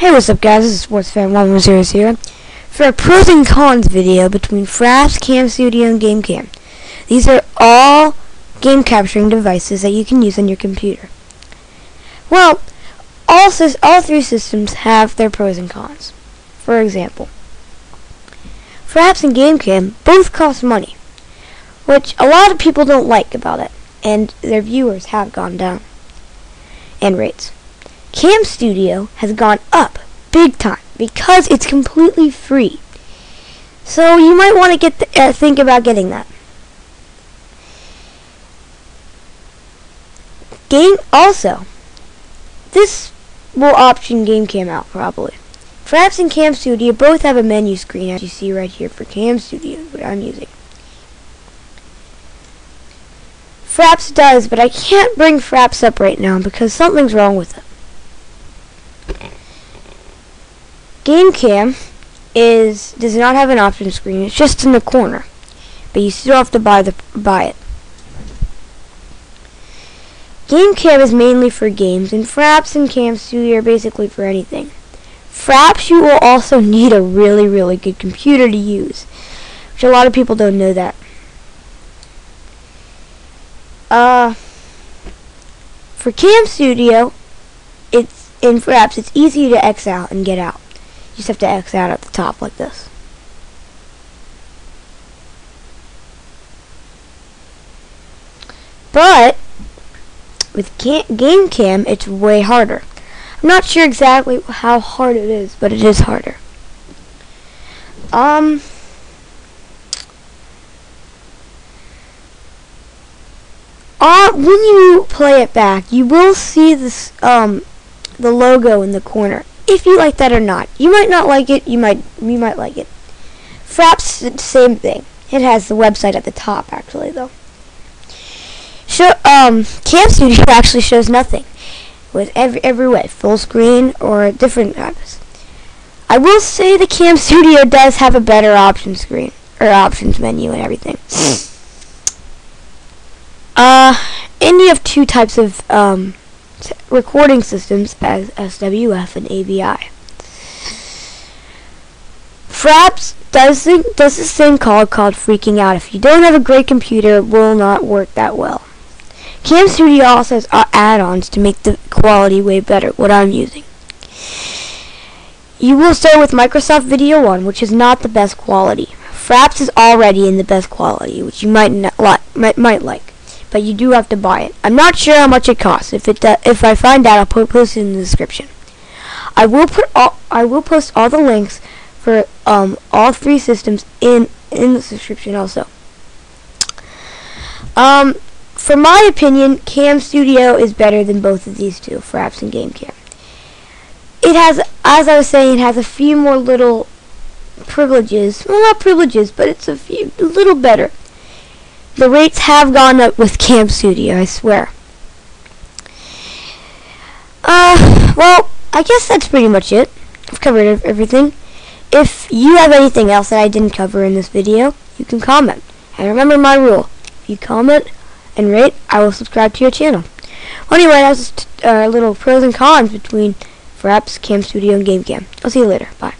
Hey, what's up guys? This is SportsFan110 here for a pros and cons video between Fraps, Cam Studio, and GameCam. These are all game capturing devices that you can use on your computer. Well, all, all three systems have their pros and cons. For example, Fraps and GameCam both cost money, which a lot of people don't like about it, and their viewers have gone down, and rates. Cam Studio has gone up big time because it's completely free. So you might want to get the, uh, think about getting that. Game also. This will option game cam out probably. Fraps and Cam Studio both have a menu screen as you see right here for Cam Studio, what I'm using. Fraps does, but I can't bring Fraps up right now because something's wrong with it. GameCam is does not have an option screen. It's just in the corner, but you still have to buy the buy it. GameCam is mainly for games, and Fraps and Cam Studio are basically for anything. Fraps, you will also need a really, really good computer to use, which a lot of people don't know that. Uh, for Cam Studio, it's in Fraps, it's easy to X out and get out just have to X out at the top like this. But with Game Cam, it's way harder. I'm not sure exactly how hard it is, but it is harder. Um, uh, when you play it back, you will see this um the logo in the corner if you like that or not. You might not like it. You might you might like it. Fraps, same thing. It has the website at the top, actually, though. Show, um, Cam Studio actually shows nothing, with every every way, full screen or different types. I will say the Cam Studio does have a better option screen or options menu and everything. uh, and you have two types of um recording systems as SWF and AVI. Fraps does the, does this thing called called freaking out. If you don't have a great computer, it will not work that well. Cam Studio also has uh, add-ons to make the quality way better, what I'm using. You will start with Microsoft Video One, which is not the best quality. Fraps is already in the best quality, which you might not li might, might like but you do have to buy it. I'm not sure how much it costs. If it if I find out, I'll put, post it in the description. I will put all I will post all the links for um all three systems in in the description also. Um, for my opinion, Cam Studio is better than both of these two, Fraps and Game Cam. It has, as I was saying, it has a few more little privileges. Well, not privileges, but it's a few a little better. The rates have gone up with Cam Studio, I swear. Uh, well, I guess that's pretty much it. I've covered everything. If you have anything else that I didn't cover in this video, you can comment. And remember my rule. If you comment and rate, I will subscribe to your channel. Well, anyway, that was a uh, little pros and cons between Fraps, Cam Studio, and GameCam. I'll see you later. Bye.